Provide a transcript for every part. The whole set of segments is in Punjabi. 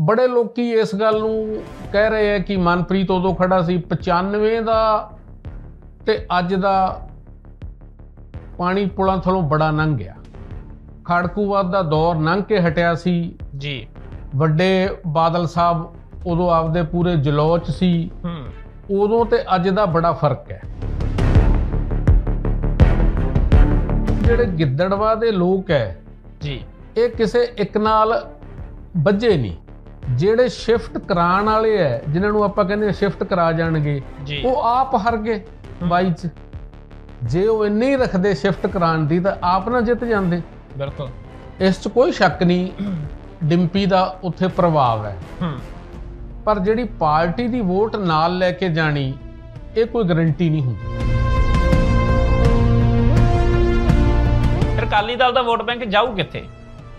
ਬੜੇ ਲੋਕੀ ਇਸ ਗੱਲ ਨੂੰ ਕਹਿ ਰਹੇ ਆ ਕਿ ਮਨਪ੍ਰੀਤ ਉਦੋਂ ਖੜਾ ਸੀ 95 ਦਾ ਤੇ ਅੱਜ ਦਾ ਪਾਣੀ ਪੁਲਾਂ ਥਲੋਂ ਬੜਾ ਲੰਘ ਗਿਆ। ਖੜਕੂਵਾਦ ਦਾ ਦੌਰ ਲੰਘ ਕੇ ਹਟਿਆ ਸੀ। ਜੀ। ਵੱਡੇ ਬਾਦਲ ਸਾਹਿਬ ਉਦੋਂ ਆਪਦੇ ਪੂਰੇ ਜਲੋਚ ਸੀ। ਹੂੰ। ਉਦੋਂ ਤੇ ਅੱਜ ਦਾ ਬੜਾ ਫ਼ਰਕ ਹੈ। ਜਿਹੜੇ ਗਿੱਦੜਵਾ ਦੇ ਲੋਕ ਹੈ ਜੀ। ਇਹ ਕਿਸੇ ਇੱਕ ਨਾਲ ਵੱਜੇ ਨਹੀਂ। ਜਿਹੜੇ ਸ਼ਿਫਟ ਕਰਾਉਣ ਵਾਲੇ ਐ ਜਿਨ੍ਹਾਂ ਨੂੰ ਆਪਾਂ ਕਹਿੰਦੇ ਸ਼ਿਫਟ ਕਰਾ ਜਾਣਗੇ ਉਹ ਆਪ ਹਰ ਗਏ ਬਾਈ ਚ। ਜੇ ਉਹ ਇੰਨੇ ਹੀ ਰੱਖਦੇ ਸ਼ਿਫਟ ਕਰਾਉਣ ਦੀ ਤਾਂ ਆਪ ਨਾ ਜਿੱਤ ਜਾਂਦੇ। ਬਿਲਕੁਲ। ਇਸ 'ਚ ਕੋਈ ਸ਼ੱਕ ਨਹੀਂ ਡਿੰਪੀ ਦਾ ਉੱਥੇ ਪ੍ਰਭਾਵ ਹੈ। ਪਰ ਜਿਹੜੀ ਪਾਰਟੀ ਦੀ ਵੋਟ ਨਾਲ ਲੈ ਕੇ ਜਾਣੀ ਇਹ ਕੋਈ ਗਰੰਟੀ ਨਹੀਂ ਹੁੰਦੀ। ਫਿਰ ਅਕਾਲੀ ਦਲ ਦਾ ਵੋਟ ਬੈਂਕ ਜਾਊ ਕਿੱਥੇ?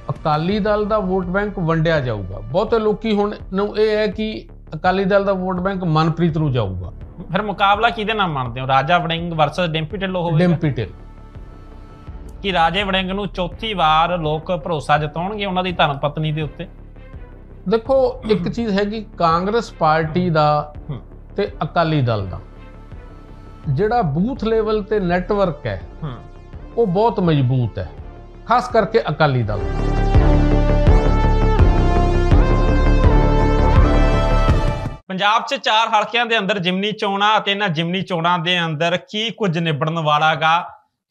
ਅਕਾਲੀ ਦਲ ਦਾ ਵੋਟ ਬੈਂਕ ਵੰਡਿਆ ਜਾਊਗਾ। ਬਹੁਤੇ ਲੋਕੀ ਹੁਣ ਨੂੰ ਇਹ ਹੈ ਕਿ ਅਕਾਲੀ ਦਲ ਦਾ ਵੋਟ ਬੈਂਕ ਮਨਪ੍ਰੀਤ ਨੂੰ ਜਾਊਗਾ। ਫਿਰ ਮੁਕਾਬਲਾ ਕਿਹਦੇ ਨਾਲ ਮੰਨਦੇ ਹੋ? ਰਾਜਾ ਵੜਿੰਗ ਵਰਸਸ ਡਿੰਪੀ ਢਿੱਲੋਂ ਹੋਵੇਗਾ? ਡਿੰਪੀ ਢਿੱਲ। ਕਿ ਰਾਜੇ ਵੜਿੰਗ ਨੂੰ ਚੌਥੀ ਵਾਰ ਲੋਕ ਭਰੋਸਾ ਜਤਾਉਣਗੇ ਉਹਨਾਂ ਦੀ ਧਰਮ ਪਤਨੀ ਦੇ ਉੱਤੇ? ਦੇਖੋ ਇੱਕ ਚੀਜ਼ ਹੈਗੀ ਕਾਂਗਰਸ ਪਾਰਟੀ ਦਾ ਤੇ ਅਕਾਲੀ ਦਲ ਦਾ। ਜਿਹੜਾ ਬੂਥ ਲੈਵਲ ਤੇ ਨੈਟਵਰਕ ਹੈ। ਉਹ ਬਹੁਤ ਮਜ਼ਬੂਤ ਹੈ ਖਾਸ ਕਰਕੇ ਅਕਾਲੀ ਦਲ। ਪੰਜਾਬ 'ਚ ਚਾਰ ਹਲਕਿਆਂ ਦੇ ਅੰਦਰ ਜਿਮਨੀ ਚੋਣਾਂ ਅਤੇ ਇਹਨਾਂ ਜਿਮਨੀ ਚੋਣਾਂ ਦੇ ਅੰਦਰ ਕੀ ਕੁਝ ਨਿਬੜਨ ਵਾਲਾਗਾ?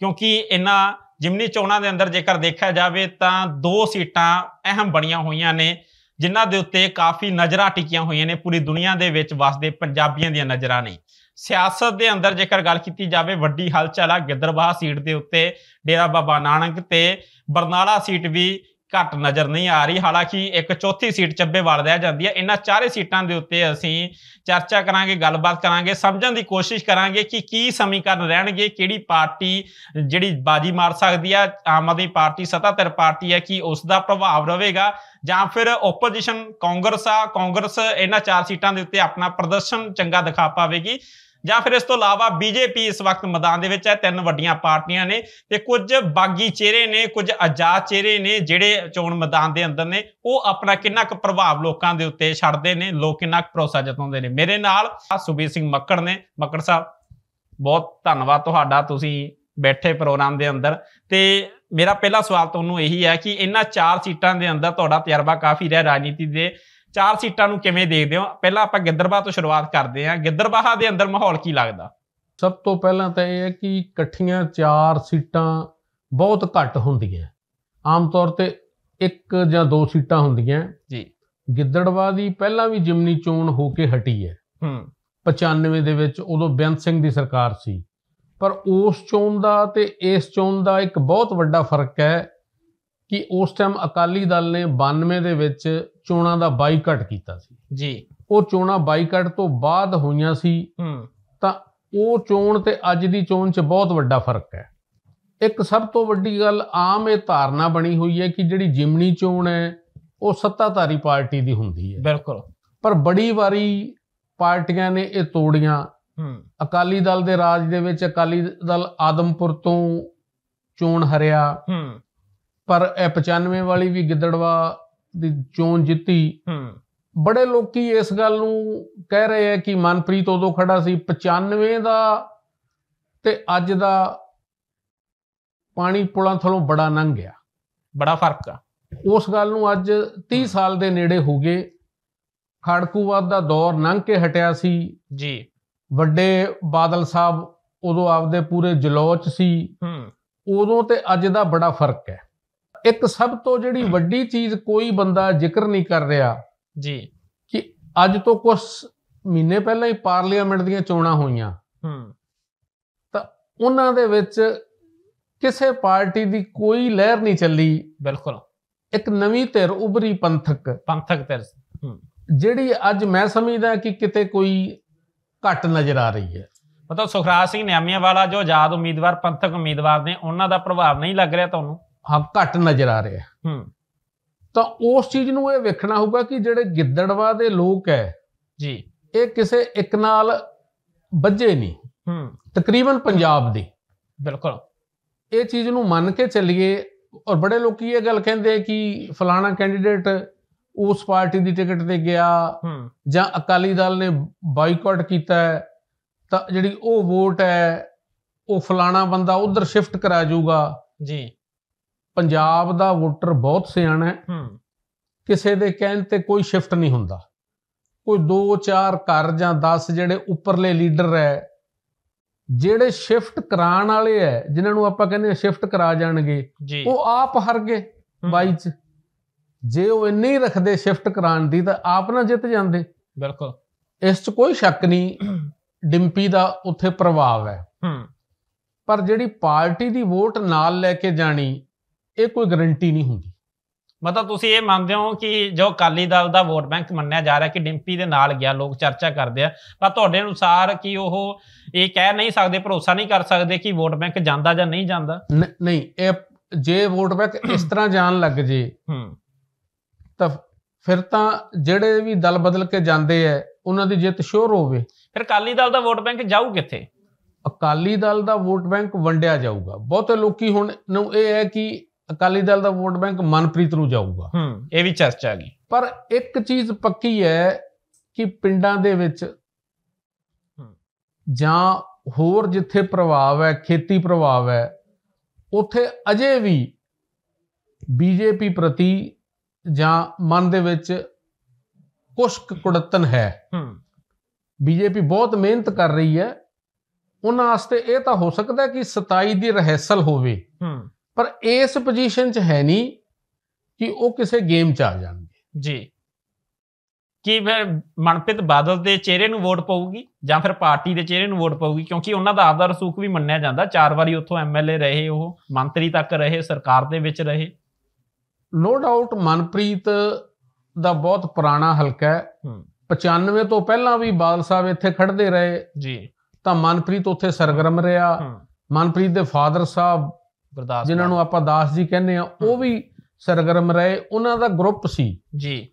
ਕਿਉਂਕਿ ਇਹਨਾਂ ਜਿਮਨੀ ਚੋਣਾਂ ਦੇ ਅੰਦਰ ਜੇਕਰ ਦੇਖਿਆ ਜਾਵੇ ਤਾਂ ਦੋ ਸੀਟਾਂ ਅਹਿਮ ਬਣੀਆਂ ਹੋਈਆਂ ਨੇ, ਜਿਨ੍ਹਾਂ ਦੇ ਉੱਤੇ ਕਾਫੀ ਨਜ਼ਰਾਂ ਟਿਕੀਆਂ ਹੋਈਆਂ ਨੇ, ਪੂਰੀ ਦੁਨੀਆ ਦੇ ਵਿੱਚ ਵਸਦੇ ਪੰਜਾਬੀਆਂ ਦੀਆਂ ਨਜ਼ਰਾਂ ਨੇ। ਸਿਆਸਤ ਦੇ ਅੰਦਰ ਜੇਕਰ ਗੱਲ ਕੀਤੀ ਜਾਵੇ, ਵੱਡੀ ਹਲਚਲ ਆ ਗਿੱਦਰਬਾਹ ਸੀਟ ਦੇ ਉੱਤੇ, ਡੇਰਾ ਬਾਬਾ ਨਾਨਕ ਤੇ ਬਰਨਾਲਾ ਸੀਟ ਵੀ ਘੱਟ ਨਜ਼ਰ ਨਹੀਂ ਆ ਰਹੀ। ਹਾਲਾਂਕਿ ਇੱਕ ਚੌਥੀ ਸੀਟ ਚੱਬੇਵਾਲ ਰਹਿ ਜਾਂਦੀ ਹੈ। ਇਹਨਾਂ ਚਾਰੇ ਸੀਟਾਂ ਦੇ ਉੱਤੇ ਅਸੀਂ ਚਰਚਾ ਕਰਾਂਗੇ, ਗੱਲਬਾਤ ਕਰਾਂਗੇ, ਸਮਝਣ ਦੀ ਕੋਸ਼ਿਸ਼ ਕਰਾਂਗੇ ਕਿ ਕੀ ਸਮੀਕਰਨ ਰਹਿਣਗੇ, ਕਿਹੜੀ ਪਾਰਟੀ ਜਿਹੜੀ ਬਾਜੀ ਮਾਰ ਸਕਦੀ ਆ, ਆਮ ਆਦਮੀ ਪਾਰਟੀ, ਸੱਤਾਧਰ ਪਾਰਟੀ ਹੈ, ਕਿ ਉਸ ਦਾ ਪ੍ਰਭਾਵ ਰਹੇਗਾ ਜਾਂ ਫਿਰ ਓਪੋਜੀਸ਼ਨ ਕਾਂਗਰਸ ਆ, ਕਾਂਗਰਸ ਇਹਨਾਂ ਚਾਰ ਸੀਟਾਂ ਦੇ ਉੱਤੇ ਆਪਣਾ ਪ੍ਰਦਰਸ਼ਨ ਚੰਗਾ ਦਿਖਾ ਪਾਵੇਗੀ। ਜਾਂ ਫਿਰ ਇਸ ਤੋਂ ਇਲਾਵਾ ਬੀਜੇਪੀ ਇਸ ਵਕਤ ਮੈਦਾਨ ਦੇ ਵਿੱਚ ਹੈ, ਤਿੰਨ ਵੱਡੀਆਂ ਪਾਰਟੀਆਂ ਨੇ ਤੇ ਕੁਝ ਬਾਗੀ ਚਿਹਰੇ ਨੇ, ਕੁਝ ਆਜ਼ਾਦ ਚਿਹਰੇ ਨੇ ਜਿਹੜੇ ਚੋਣ ਮੈਦਾਨ ਦੇ ਅੰਦਰ ਨੇ, ਉਹ ਆਪਣਾ ਕਿੰਨਾ ਕੁ ਪ੍ਰਭਾਵ ਲੋਕਾਂ ਦੇ ਉੱਤੇ ਛੱਡਦੇ ਨੇ, ਲੋਕ ਕਿੰਨਾ ਕੁ ਭਰੋਸਾ ਜਤਾਉਂਦੇ ਨੇ। ਮੇਰੇ ਨਾਲ ਆਹ ਸੁਬੀਰ ਸਿੰਘ ਮੱਕੜ ਨੇ। ਮੱਕੜ ਸਾਹਿਬ, ਬਹੁਤ ਧੰਨਵਾਦ ਤੁਹਾਡਾ, ਤੁਸੀਂ ਬੈਠੇ ਪ੍ਰੋਗਰਾਮ ਦੇ ਅੰਦਰ। ਤੇ ਮੇਰਾ ਪਹਿਲਾ ਸਵਾਲ ਤੁਹਾਨੂੰ ਇਹੀ ਹੈ ਕਿ ਇਹਨਾਂ ਚਾਰ ਸੀਟਾਂ ਦੇ ਅੰਦਰ ਤੁਹਾਡਾ ਤਜਰਬਾ ਕਾਫੀ ਰਿਹਾ ਰਾਜਨੀਤੀ ਦੇ ਚਾਰ ਸੀਟਾਂ ਨੂੰ ਕਿਵੇਂ ਦੇਖਦੇ ਹੋ? ਪਹਿਲਾਂ ਆਪਾਂ ਗਿੱਦਰਬਾਹ ਤੋਂ ਸ਼ੁਰੂਆਤ ਕਰਦੇ ਹਾਂ। ਗਿੱਦਰਬਾਹ ਦੇ ਅੰਦਰ ਮਾਹੌਲ ਕੀ ਲੱਗਦਾ? ਸਭ ਤੋਂ ਪਹਿਲਾਂ ਤਾਂ ਇਹ ਹੈ ਕਿ ਇਕੱਠੀਆਂ ਚਾਰ ਸੀਟਾਂ ਬਹੁਤ ਘੱਟ ਹੁੰਦੀਆਂ। ਆਮ ਤੌਰ ਤੇ ਇੱਕ ਜਾਂ ਦੋ ਸੀਟਾਂ ਹੁੰਦੀਆਂ। ਜੀ। ਗਿੱਦੜਵਾ ਦੀ ਪਹਿਲਾਂ ਵੀ ਜਿਮਨੀ ਚੋਣ ਹੋ ਕੇ ਹਟੀ ਹੈ। ਹੂੰ। 95 ਦੇ ਵਿੱਚ ਉਦੋਂ ਬੇਅੰਤ ਸਿੰਘ ਦੀ ਸਰਕਾਰ ਸੀ। ਪਰ ਉਸ ਚੋਣ ਦਾ ਤੇ ਇਸ ਚੋਣ ਦਾ ਇੱਕ ਬਹੁਤ ਵੱਡਾ ਫ਼ਰਕ ਹੈ ਕਿ ਉਸ ਟਾਈਮ ਅਕਾਲੀ ਦਲ ਨੇ 92 ਦੇ ਵਿੱਚ ਚੋਣਾਂ ਦਾ ਬਾਈਕਾਟ ਕੀਤਾ ਸੀ। ਜੀ। ਉਹ ਚੋਣਾਂ ਬਾਈਕਾਟ ਤੋਂ ਬਾਅਦ ਹੋਈਆਂ ਸੀ। ਹੂੰ। ਤਾਂ ਉਹ ਚੋਣ ਤੇ ਅੱਜ ਦੀ ਚੋਣ 'ਚ ਬਹੁਤ ਵੱਡਾ ਫ਼ਰਕ ਹੈ। ਇੱਕ ਸਭ ਤੋਂ ਵੱਡੀ ਗੱਲ ਆਮ ਇਹ ਧਾਰਨਾ ਬਣੀ ਹੋਈ ਹੈ ਕਿ ਜਿਹੜੀ ਜਿਮਨੀ ਚੋਣ ਹੈ ਉਹ ਸੱਤਾਧਾਰੀ ਪਾਰਟੀ ਦੀ ਹੁੰਦੀ ਹੈ। ਬਿਲਕੁਲ। ਪਰ ਬੜੀ ਵਾਰੀ ਪਾਰਟੀਆਂ ਨੇ ਇਹ ਤੋੜੀਆਂ। ਹੂੰ। ਅਕਾਲੀ ਦਲ ਦੇ ਰਾਜ ਦੇ ਵਿੱਚ ਅਕਾਲੀ ਦਲ ਆਦਮਪੁਰ ਤੋਂ ਚੋਣ ਹਰਿਆ। ਹੂੰ। ਪਰ ਇਹ 95 ਵਾਲੀ ਵੀ ਗਿੱਦੜਵਾ ਦੀ ਚੋਣ ਜਿੱਤੀ। ਹੂੰ। ਬੜੇ ਲੋਕੀ ਇਸ ਗੱਲ ਨੂੰ ਕਹਿ ਰਹੇ ਆ ਕਿ ਮਨਪ੍ਰੀਤ ਉਦੋਂ ਖੜਾ ਸੀ 95 ਦਾ ਤੇ ਅੱਜ ਦਾ ਪਾਣੀ ਪੁਲਾਂ ਥਲੋਂ ਬੜਾ ਲੰਘ ਗਿਆ। ਬੜਾ ਫ਼ਰਕ ਆ। ਉਸ ਗੱਲ ਨੂੰ ਅੱਜ 30 ਸਾਲ ਦੇ ਨੇੜੇ ਹੋ ਗਏ। ਖੜਕੂਵਾਦ ਦਾ ਦੌਰ ਲੰਘ ਕੇ ਹਟਿਆ ਸੀ। ਜੀ। ਵੱਡੇ ਬਾਦਲ ਸਾਹਿਬ ਉਦੋਂ ਆਪਦੇ ਪੂਰੇ ਜਲੋਚ ਸੀ। ਹੂੰ। ਉਦੋਂ ਤੇ ਅੱਜ ਦਾ ਬੜਾ ਫ਼ਰਕ ਹੈ। ਇੱਕ ਸਭ ਤੋਂ ਜਿਹੜੀ ਵੱਡੀ ਚੀਜ਼ ਕੋਈ ਬੰਦਾ ਜ਼ਿਕਰ ਨਹੀਂ ਕਰ ਰਿਹਾ ਜੀ। ਕਿ ਅੱਜ ਤੋਂ ਕੁਝ ਮਹੀਨੇ ਪਹਿਲਾਂ ਹੀ ਪਾਰਲੀਮੈਂਟ ਦੀਆਂ ਚੋਣਾਂ ਹੋਈਆਂ। ਹੂੰ। ਤਾਂ ਉਹਨਾਂ ਦੇ ਵਿੱਚ ਕਿਸੇ ਪਾਰਟੀ ਦੀ ਕੋਈ ਲਹਿਰ ਨਹੀਂ ਚੱਲੀ। ਬਿਲਕੁਲ। ਇੱਕ ਨਵੀਂ ਧਿਰ ਉਭਰੀ ਪੰਥਕ। ਪੰਥਕ ਤੇ ਜਿਹੜੀ ਅੱਜ ਮੈਂ ਸਮਝਦਾ ਕਿ ਕਿਤੇ ਕੋਈ ਘੱਟ ਨਜ਼ਰ ਆ ਰਹੀ ਹੈ। ਮਤਲਬ ਸੁਖਰਾਜ ਸਿੰਘ ਨਿਆਮੀਆਂ ਵਾਲਾ ਜੋ ਆਜ਼ਾਦ ਉਮੀਦਵਾਰ ਪੰਥਕ ਉਮੀਦਵਾਰ ਨੇ ਉਹਨਾਂ ਦਾ ਪ੍ਰਭਾਵ ਨਹੀਂ ਲੱਗ ਰਿਹਾ ਤੁਹਾਨੂੰ? ਹਾਂ ਘੱਟ ਨਜ਼ਰ ਆ ਰਿਹਾ। ਹੂੰ। ਤਾਂ ਉਸ ਚੀਜ਼ ਨੂੰ ਇਹ ਵੇਖਣਾ ਹੋਊਗਾ ਕਿ ਜਿਹੜੇ ਗਿੱਦੜਵਾ ਦੇ ਲੋਕ ਹੈ ਜੀ। ਇਹ ਕਿਸੇ ਇੱਕ ਨਾਲ ਵੱਜੇ ਨਹੀਂ। ਹੂੰ। ਤਕਰੀਬਨ ਪੰਜਾਬ ਦੀ। ਬਿਲਕੁਲ। ਇਹ ਚੀਜ਼ ਨੂੰ ਮੰਨ ਕੇ ਚੱਲੀਏ ਔਰ ਬੜੇ ਲੋਕੀ ਇਹ ਗੱਲ ਕਹਿੰਦੇ ਕਿ ਫਲਾਣਾ ਕੈਂਡੀਡੇਟ ਉਸ ਪਾਰਟੀ ਦੀ ਟਿਕਟ ਤੇ ਗਿਆ ਹੂੰ। ਜਾਂ ਅਕਾਲੀ ਦਲ ਨੇ ਬਾਈਕਾਟ ਕੀਤਾ ਤਾਂ ਜਿਹੜੀ ਉਹ ਵੋਟ ਹੈ ਉਹ ਫਲਾਣਾ ਬੰਦਾ ਉਧਰ ਸ਼ਿਫਟ ਕਰਾ ਜਾਊਗਾ। ਜੀ। ਪੰਜਾਬ ਦਾ ਵੋਟਰ ਬਹੁਤ ਸਿਆਣਾ ਹੈ। ਹੂੰ। ਕਿਸੇ ਦੇ ਕਹਿਣ ਤੇ ਕੋਈ ਸ਼ਿਫਟ ਨਹੀਂ ਹੁੰਦਾ। ਕੋਈ 2-4 ਘਰ ਜਾਂ 10 ਜਿਹੜੇ ਉੱਪਰਲੇ ਲੀਡਰ ਹੈ ਜਿਹੜੇ ਸ਼ਿਫਟ ਕਰਾਉਣ ਵਾਲੇ ਹੈ ਜਿਨ੍ਹਾਂ ਨੂੰ ਆਪਾਂ ਕਹਿੰਦੇ ਆ ਸ਼ਿਫਟ ਕਰਾ ਜਾਣਗੇ ਉਹ ਆਪ ਹਰ ਗਏ ਬਾਈ ਚ। ਜੇ ਉਹ ਇੰਨੇ ਹੀ ਰੱਖਦੇ ਸ਼ਿਫਟ ਕਰਾਉਣ ਦੀ ਤਾਂ ਆਪ ਨਾ ਜਿੱਤ ਜਾਂਦੇ। ਬਿਲਕੁਲ। ਇਸ 'ਚ ਕੋਈ ਸ਼ੱਕ ਨਹੀਂ ਡਿੰਪੀ ਦਾ ਉੱਥੇ ਪ੍ਰਭਾਵ ਹੈ। ਹੂੰ। ਪਰ ਜਿਹੜੀ ਪਾਰਟੀ ਦੀ ਵੋਟ ਨਾਲ ਲੈ ਕੇ ਜਾਣੀ ਇਹ ਕੋਈ ਗਾਰੰਟੀ ਨਹੀਂ ਹੁੰਦੀ। ਮਤਲਬ ਤੁਸੀਂ ਇਹ ਮੰਨਦੇ ਹੋ ਕਿ ਜੋ ਅਕਾਲੀ ਦਲ ਦਾ ਵੋਟ ਬੈਂਕ ਮੰਨਿਆ ਜਾ ਰਿਹਾ ਕਿ ਡਿੰਪੀ ਦੇ ਨਾਲ ਗਿਆ ਲੋਕ ਚਰਚਾ ਕਰਦੇ ਆ। ਪਰ ਤੁਹਾਡੇ ਅਨੁਸਾਰ ਕਿ ਉਹ ਇਹ ਕਹਿ ਨਹੀਂ ਸਕਦੇ ਭਰੋਸਾ ਨਹੀਂ ਕਰ ਸਕਦੇ ਕਿ ਵੋਟ ਬੈਂਕ ਜਾਂਦਾ ਜਾਂ ਨਹੀਂ ਜਾਂਦਾ? ਨਹੀਂ ਇਹ ਜੇ ਵੋਟ ਬੈਂਕ ਇਸ ਤਰ੍ਹਾਂ ਜਾਣ ਲੱਗ ਜੇ ਹੂੰ। ਤਾਂ ਫਿਰ ਤਾਂ ਜਿਹੜੇ ਵੀ ਦਲ ਬਦਲ ਕੇ ਜਾਂਦੇ ਐ ਉਹਨਾਂ ਦੀ ਜਿੱਤ ਸ਼ੋਰ ਹੋਵੇ। ਫਿਰ ਅਕਾਲੀ ਦਲ ਦਾ ਵੋਟ ਬੈਂਕ ਜਾਊ ਕਿੱਥੇ? ਅਕਾਲੀ ਦਲ ਦਾ ਵੋਟ ਬੈਂਕ ਵੰਡਿਆ ਜਾਊਗਾ। ਬਹੁਤੇ ਲੋਕੀ ਹੁਣ ਨੂੰ ਇਹ ਹੈ ਕਿ ਅਕਾਲੀ ਦਲ ਦਾ ਵੋਟ ਬੈਂਕ ਮਨਪ੍ਰੀਤ ਨੂੰ ਜਾਊਗਾ। ਹੂੰ। ਇਹ ਵੀ ਚਰਚਾ ਗਈ। ਪਰ ਇੱਕ ਚੀਜ਼ ਪੱਕੀ ਹੈ ਕਿ ਪਿੰਡਾਂ ਦੇ ਵਿੱਚ ਜਾਂ ਹੋਰ ਜਿੱਥੇ ਪ੍ਰਭਾਵ ਹੈ ਖੇਤੀ ਪ੍ਰਭਾਵ ਹੈ ਉੱਥੇ ਅਜੇ ਵੀ ਬੀਜੇਪੀ ਪ੍ਰਤੀ ਜਾਂ ਮਨ ਦੇ ਵਿੱਚ ਕੁਛ ਕੁ ਕੁੜੱਤਨ ਹੈ। ਹੂੰ। ਬੀਜੇਪੀ ਬਹੁਤ ਮਿਹਨਤ ਕਰ ਰਹੀ ਹੈ। ਉਹਨਾਂ ਵਾਸਤੇ ਇਹ ਤਾਂ ਹੋ ਸਕਦਾ ਕਿ 27 ਦੀ ਰਹਿਸਲ ਹੋਵੇ। ਹੂੰ। ਪਰ ਇਸ ਪੋਜੀਸ਼ਨ 'ਚ ਹੈ ਨਹੀਂ ਕਿ ਉਹ ਕਿਸੇ ਗੇਮ 'ਚ ਆ ਜਾਣਗੇ। ਜੀ। ਕੀ ਫਿਰ ਮਨਪ੍ਰੀਤ ਬਾਦਲ ਦੇ ਚਿਹਰੇ ਨੂੰ ਵੋਟ ਪਊਗੀ ਜਾਂ ਫਿਰ ਪਾਰਟੀ ਦੇ ਚਿਹਰੇ ਨੂੰ ਵੋਟ ਪਊਗੀ? ਕਿਉਂਕਿ ਉਹਨਾਂ ਦਾ ਆਪਦਾ ਰਸੂਖ ਵੀ ਮੰਨਿਆ ਜਾਂਦਾ। ਚਾਰ ਵਾਰੀ ਉੱਥੋਂ ਐਮਐਲਏ ਰਹੇ ਉਹ ਮੰਤਰੀ ਤੱਕ ਰਹੇ ਸਰਕਾਰ ਦੇ ਵਿੱਚ ਰਹੇ। ਨੋ ਡਾਊਟ ਮਨਪ੍ਰੀਤ ਦਾ ਬਹੁਤ ਪੁਰਾਣਾ ਹਲਕਾ ਹੈ। ਹੂੰ। 95 ਤੋਂ ਪਹਿਲਾਂ ਵੀ ਬਾਦਲ ਸਾਹਿਬ ਇੱਥੇ ਖੜਦੇ ਰਹੇ। ਜੀ। ਤਾਂ ਮਨਪ੍ਰੀਤ ਉੱਥੇ ਸਰਗਰਮ ਰਿਹਾ। ਮਨਪ੍ਰੀਤ ਦੇ ਫਾਦਰ ਸਾਹਿਬ ਗੁਰਦਾਸ ਜਿਨ੍ਹਾਂ ਨੂੰ ਆਪਾਂ ਦਾਸ ਜੀ ਕਹਿੰਦੇ ਆ ਉਹ ਵੀ ਸਰਗਰਮ ਰਹੇ ਉਹਨਾਂ ਦਾ ਗਰੁੱਪ ਸੀ। ਜੀ।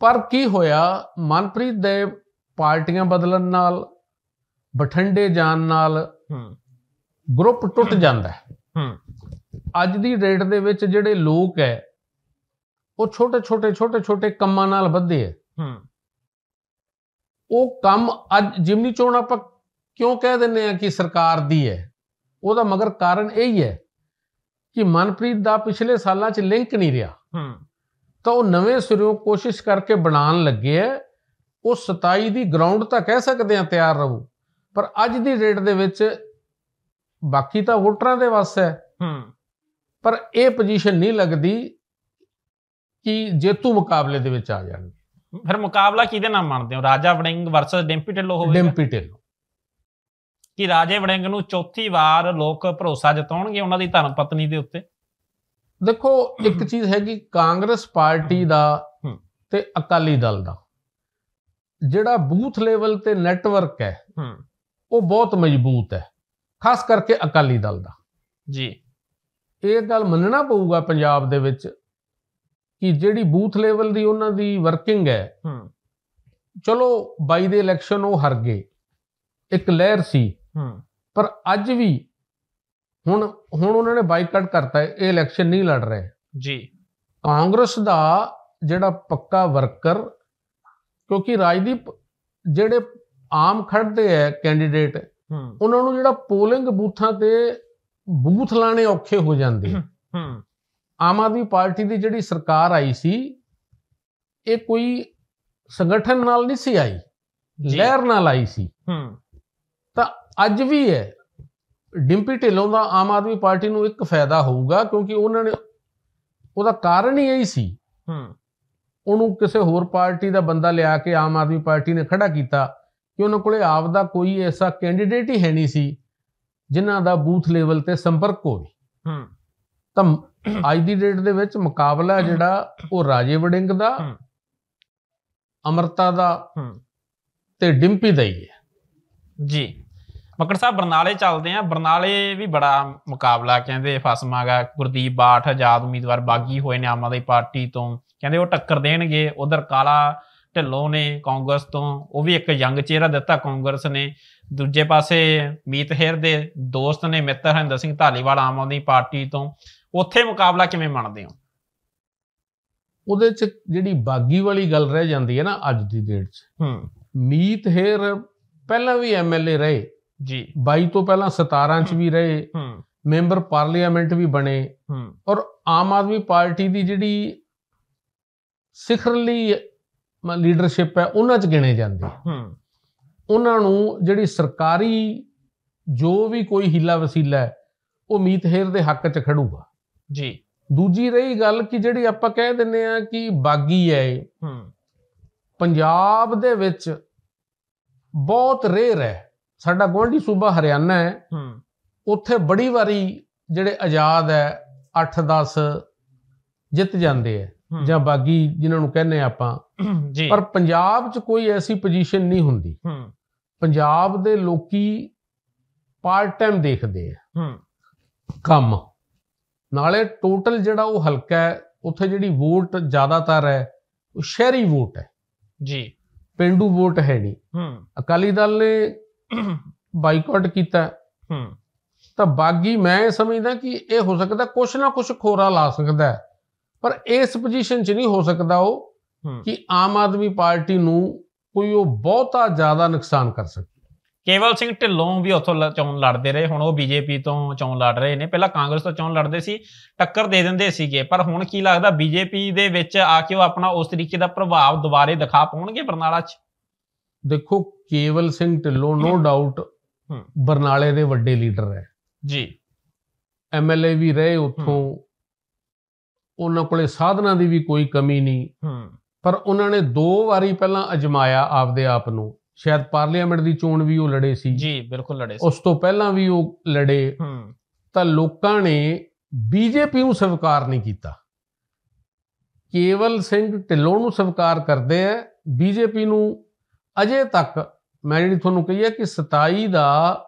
ਪਰ ਕੀ ਹੋਇਆ ਮਨਪ੍ਰੀਤ ਦੇ ਪਾਰਟੀਆਂ ਬਦਲਣ ਨਾਲ ਬਠਿੰਡੇ ਜਾਣ ਨਾਲ ਹੂੰ। ਗਰੁੱਪ ਟੁੱਟ ਜਾਂਦਾ ਹੈ। ਹੂੰ। ਅੱਜ ਦੀ ਡੇਟ ਦੇ ਵਿੱਚ ਜਿਹੜੇ ਲੋਕ ਹੈ ਉਹ ਛੋਟੇ ਛੋਟੇ ਛੋਟੇ ਛੋਟੇ ਕੰਮਾਂ ਨਾਲ ਬੱਧੇ ਹੈ। ਹੂੰ। ਉਹ ਕੰਮ ਅੱਜ ਜਿਮਨੀ ਚੋਣ ਆਪਾਂ ਕਿਉਂ ਕਹਿ ਦਿੰਨੇ ਆ ਕਿ ਸਰਕਾਰ ਦੀ ਹੈ? ਉਹਦਾ ਮਗਰ ਕਾਰਨ ਇਹ ਹੀ ਹੈ ਕਿ ਮਨਪ੍ਰੀਤ ਦਾ ਪਿਛਲੇ ਸਾਲਾਂ 'ਚ ਲਿੰਕ ਨਹੀਂ ਰਿਹਾ। ਹੂੰ। ਤਾਂ ਉਹ ਨਵੇਂ ਸਿਰੋਂ ਕੋਸ਼ਿਸ਼ ਕਰਕੇ ਬਣਾਉਣ ਲੱਗੇ ਹੈ ਉਹ 27 ਦੀ ਗਰਾਊਂਡ ਤਾਂ ਕਹਿ ਸਕਦੇ ਆ ਤਿਆਰ ਰਹੂ ਪਰ ਅੱਜ ਦੀ ਡੇਟ ਦੇ ਵਿੱਚ ਬਾਕੀ ਤਾਂ ਵੋਟਰਾਂ ਦੇ ਵੱਸ ਹੈ ਹੂੰ। ਪਰ ਇਹ ਪੋਜੀਸ਼ਨ ਨਹੀਂ ਲੱਗਦੀ ਕਿ ਜੇਤੂ ਮੁਕਾਬਲੇ ਦੇ ਵਿੱਚ ਆ ਜਾਣਗੇ ਫਿਰ ਮੁਕਾਬਲਾ ਕਿਹਦੇ ਨਾਲ ਮੰਨਦੇ ਹੋ? ਰਾਜਾ ਵੜਿੰਗ ਵਰਸਸ ਡਿੰਪੀ ਢਿੱਲੋਂ ਹੋਵੇਗਾ। ਡਿੰਪੀ ਢਿੱਲੋਂ। ਕਿ ਰਾਜੇ ਵੜਿੰਗ ਨੂੰ ਚੌਥੀ ਵਾਰ ਲੋਕ ਭਰੋਸਾ ਜਤਾਉਣਗੇ ਉਹਨਾਂ ਦੀ ਧਰਮ ਪਤਨੀ ਦੇ ਉੱਤੇ? ਦੇਖੋ ਇੱਕ ਚੀਜ਼ ਹੈਗੀ ਕਾਂਗਰਸ ਪਾਰਟੀ ਦਾ। ਤੇ ਅਕਾਲੀ ਦਲ ਦਾ। ਜਿਹੜਾ ਬੂਥ ਲੈਵਲ ਤੇ ਨੈਟਵਰਕ ਹੈ ਉਹ ਬਹੁਤ ਮਜ਼ਬੂਤ ਹੈ ਖਾਸ ਕਰਕੇ ਅਕਾਲੀ ਦਲ ਦਾ। ਜੀ। ਇਹ ਗੱਲ ਮੰਨਣਾ ਪਊਗਾ ਪੰਜਾਬ ਦੇ ਵਿੱਚ ਕਿ ਜਿਹੜੀ ਬੂਥ ਲੈਵਲ ਦੀ ਉਹਨਾਂ ਦੀ ਵਰਕਿੰਗ ਹੈ ਹੂੰ। ਚਲੋ 22 ਦੇ ਇਲੈਕਸ਼ਨ ਉਹ ਹਾਰ ਗਏ। ਇੱਕ ਲਹਿਰ ਸੀ ਪਰ ਅੱਜ ਵੀ ਹੁਣ ਹੁਣ ਉਹਨਾਂ ਨੇ ਬਾਈਕਾਟ ਕਰਤਾ ਹੈ ਇਹ ਇਲੈਕਸ਼ਨ ਨਹੀਂ ਲੜ ਰਹੇ। ਜੀ। ਕਾਂਗਰਸ ਦਾ ਜਿਹੜਾ ਪੱਕਾ ਵਰਕਰ ਕਿਉਂਕਿ ਰਾਜਦੀਪ ਜਿਹੜੇ ਆਮ ਖੜਦੇ ਆ ਕੈਂਡੀਡੇਟ ਉਹਨਾਂ ਨੂੰ ਜਿਹੜਾ ਪੋਲਿੰਗ ਬੂਥਾਂ ਤੇ ਬੂਥ ਲਾਣੇ ਔਖੇ ਹੋ ਜਾਂਦੇ। ਆਮ ਆਦਮੀ ਪਾਰਟੀ ਦੀ ਜਿਹੜੀ ਸਰਕਾਰ ਆਈ ਸੀ ਇਹ ਕੋਈ ਸੰਗਠਨ ਨਾਲ ਨਹੀਂ ਸੀ ਆਈ। ਲਹਿਰ ਨਾਲ ਆਈ ਸੀ। ਹੂੰ। ਤਾਂ ਅੱਜ ਵੀ ਹੈ। ਡਿੰਪੀ ਢਿੱਲੋਂ ਦਾ ਆਮ ਆਦਮੀ ਪਾਰਟੀ ਨੂੰ ਇੱਕ ਫਾਇਦਾ ਹੋਊਗਾ ਕਿਉਂਕਿ ਉਹਨਾਂ ਨੇ ਉਹਦਾ ਕਾਰਨ ਹੀ ਇਹੀ ਸੀ। ਹੂੰ। ਉਹਨੂੰ ਕਿਸੇ ਹੋਰ ਪਾਰਟੀ ਦਾ ਬੰਦਾ ਲਿਆ ਕੇ ਆਮ ਆਦਮੀ ਪਾਰਟੀ ਨੇ ਖੜਾ ਕੀਤਾ ਕਿ ਉਹਨਾਂ ਕੋਲੇ ਆਪ ਦਾ ਕੋਈ ਐਸਾ ਕੈਂਡੀਡੇਟ ਹੀ ਹੈ ਨਹੀਂ ਸੀ ਜਿਨ੍ਹਾਂ ਦਾ ਬੂਥ ਲੈਵਲ ਤੇ ਸੰਪਰਕ ਹੋਵੇ। ਹੂੰ। ਤਾਂ ਅੱਜ ਦੀ ਡੇਟ ਦੇ ਵਿੱਚ ਮੁਕਾਬਲਾ ਜਿਹੜਾ ਉਹ ਰਾਜੇ ਵੜਿੰਗ ਦਾ। ਅਮਰਤਾ ਦਾ ਹੂੰ। ਤੇ ਡਿੰਪੀ ਦਾ ਹੀ ਹੈ। ਜੀ। ਮੱਕੜ ਸਾਹਿਬ ਬਰਨਾਲੇ ਚੱਲਦੇ ਆ ਬਰਨਾਲੇ ਵੀ ਬੜਾ ਮੁਕਾਬਲਾ ਕਹਿੰਦੇ ਫਸਮਾਗਾ ਗੁਰਦੀਪ ਬਾਠ ਆਜ਼ਾਦ ਉਮੀਦਵਾਰ ਬਾਗੀ ਹੋਏ ਨੇ ਆਮ ਆਦਮੀ ਪਾਰਟੀ ਤੋਂ। ਕਹਿੰਦੇ ਉਹ ਟੱਕਰ ਦੇਣਗੇ ਉਧਰ ਕਾਲਾ ਢਿੱਲੋਂ ਨੇ ਕਾਂਗਰਸ ਤੋਂ ਉਹ ਵੀ ਇੱਕ ਯੰਗ ਚਿਹਰਾ ਦਿੱਤਾ ਕਾਂਗਰਸ ਨੇ। ਦੂਜੇ ਪਾਸੇ ਮੀਤ ਹੇਰ ਦੇ ਦੋਸਤ ਨੇ ਮਿੱਤਰ ਹਰਿੰਦਰ ਸਿੰਘ ਧਾਲੀਵਾਲ ਆਮ ਆਦਮੀ ਪਾਰਟੀ ਤੋਂ। ਉੱਥੇ ਮੁਕਾਬਲਾ ਕਿਵੇਂ ਮੰਨਦੇ ਹੋ? ਉਹਦੇ ਚ ਜਿਹੜੀ ਬਾਗੀ ਵਾਲੀ ਗੱਲ ਰਹਿ ਜਾਂਦੀ ਹੈ ਨਾ ਅੱਜ ਦੀ ਡੇਟ 'ਚ। ਹੂੰ। ਮੀਤ ਹੇਰ ਪਹਿਲਾਂ ਵੀ ਐਮਐਲਏ ਰਹੇ। ਜੀ। 22 ਤੋਂ ਪਹਿਲਾਂ 17 ਚ ਵੀ ਰਹੇ ਮੈਂਬਰ ਪਾਰਲੀਮੈਂਟ ਵੀ ਬਣੇ। ਔਰ ਆਮ ਆਦਮੀ ਪਾਰਟੀ ਦੀ ਜਿਹੜੀ ਸਿਖਰਲੀ ਲੀਡਰਸ਼ਿਪ ਹੈ ਉਹਨਾਂ ਚ ਗਿਣੇ ਜਾਂਦੇ। ਉਹਨਾਂ ਨੂੰ ਜਿਹੜੀ ਸਰਕਾਰੀ ਜੋ ਵੀ ਕੋਈ ਹੀਲਾ ਵਸੀਲਾ ਹੈ ਉਹ ਮੀਤ ਹੇਰ ਦੇ ਹੱਕ 'ਚ ਖੜੂਗਾ। ਜੀ। ਦੂਜੀ ਰਹੀ ਗੱਲ ਕਿ ਜਿਹੜੀ ਆਪਾਂ ਕਹਿ ਦਿੰਨੇ ਆ ਕਿ ਬਾਗੀ ਹੈ ਇਹ, ਪੰਜਾਬ ਦੇ ਵਿੱਚ ਬਹੁਤ ਰੇਰ ਹੈ। ਸਾਡਾ ਗੁਆਂਢੀ ਸੂਬਾ ਹਰਿਆਣਾ ਹੈ। ਉੱਥੇ ਬੜੀ ਵਾਰੀ ਜਿਹੜੇ ਆਜ਼ਾਦ ਹੈ 8-10 ਜਿੱਤ ਜਾਂਦੇ ਹੂੰ, ਜਾਂ ਬਾਗੀ ਜਿਨ੍ਹਾਂ ਨੂੰ ਕਹਿੰਦੇ ਆਪਾਂ। ਜੀ। ਪਰ ਪੰਜਾਬ 'ਚ ਕੋਈ ਐਸੀ ਪੋਜੀਸ਼ਨ ਨਹੀਂ ਹੁੰਦੀ। ਹੂੰ। ਪੰਜਾਬ ਦੇ ਲੋਕੀ ਪਾਰਟ ਟਾਈਮ ਦੇਖਦੇ ਆ ਹੂੰ। ਕੰਮ। ਨਾਲੇ ਟੋਟਲ ਜਿਹੜਾ ਉਹ ਹਲਕਾ ਹੈ ਉੱਥੇ ਜਿਹੜੀ ਵੋਟ ਜ਼ਿਆਦਾਤਰ ਹੈ ਉਹ ਸ਼ਹਿਰੀ ਵੋਟ ਹੈ। ਜੀ। ਪਿੰਡੂ ਵੋਟ ਹੈ ਨਹੀਂ। ਹੂੰ। ਅਕਾਲੀ ਦਲ ਨੇ ਬਾਈਕਾਟ ਕੀਤਾ। ਹੂੰ। ਤਾਂ ਬਾਗੀ ਮੈਂ ਇਹ ਸਮਝਦਾ ਕਿ ਇਹ ਹੋ ਸਕਦਾ ਕੁਛ ਨਾ ਕੁਛ ਖੋਰਾ ਲਾ ਸਕਦਾ। ਪਰ ਇਸ ਪੋਜੀਸ਼ਨ 'ਚ ਨਹੀਂ ਹੋ ਸਕਦਾ ਉਹ ਕਿ ਆਮ ਆਦਮੀ ਪਾਰਟੀ ਨੂੰ ਕੋਈ ਉਹ ਬਹੁਤਾ ਜ਼ਿਆਦਾ ਨੁਕਸਾਨ ਕਰ ਸਕੇ। ਕੇਵਲ ਸਿੰਘ ਢਿੱਲੋਂ ਵੀ ਉੱਥੋਂ ਚੋਣ ਲੜਦੇ ਰਹੇ। ਹੁਣ ਉਹ ਬੀਜੇਪੀ ਤੋਂ ਚੋਣ ਲੜ ਰਹੇ ਨੇ। ਪਹਿਲਾਂ ਕਾਂਗਰਸ ਤੋਂ ਚੋਣ ਲੜਦੇ ਸੀ ਟੱਕਰ ਦੇ ਦਿੰਦੇ ਸੀਗੇ। ਪਰ ਹੁਣ ਕੀ ਲੱਗਦਾ ਬੀਜੇਪੀ ਦੇ ਵਿੱਚ ਆ ਕੇ ਉਹ ਆਪਣਾ ਉਸ ਤਰੀਕੇ ਦਾ ਪ੍ਰਭਾਵ ਦੁਬਾਰੇ ਦਿਖਾ ਪਾਉਣਗੇ ਬਰਨਾਲਾ 'ਚ? ਦੇਖੋ ਕੇਵਲ ਸਿੰਘ ਢਿੱਲੋਂ ਨੋ ਡਾਊਟ। ਬਰਨਾਲੇ ਦੇ ਵੱਡੇ ਲੀਡਰ ਹੈ। ਜੀ। ਐਮਐਲਏ ਵੀ ਰਹੇ ਉੱਥੋਂ। ਉਹਨਾਂ ਕੋਲੇ ਸਾਧਨਾਂ ਦੀ ਵੀ ਕੋਈ ਕਮੀ ਨਹੀਂ। ਪਰ ਉਹਨਾਂ ਨੇ ਦੋ ਵਾਰੀ ਪਹਿਲਾਂ ਅਜਮਾਇਆ ਆਪਦੇ ਆਪ ਨੂੰ। ਸ਼ਾਇਦ ਪਾਰਲੀਮੈਂਟ ਦੀ ਚੋਣ ਵੀ ਉਹ ਲੜੇ ਸੀ। ਜੀ ਬਿਲਕੁਲ ਲੜੇ ਸੀ। ਉਸ ਤੋਂ ਪਹਿਲਾਂ ਵੀ ਉਹ ਲੜੇ। ਤਾਂ ਲੋਕਾਂ ਨੇ ਬੀਜੇਪੀ ਨੂੰ ਸਵੀਕਾਰ ਨਹੀਂ ਕੀਤਾ। ਕੇਵਲ ਸਿੰਘ ਢਿੱਲੋਂ ਨੂੰ ਸਵੀਕਾਰ ਕਰਦੇ ਆ ਬੀਜੇਪੀ ਨੂੰ ਅਜੇ ਤੱਕ ਮੈਂ ਜਿਹੜੀ ਤੁਹਾਨੂੰ ਕਹੀ ਹੈ ਕਿ 27 ਦਾ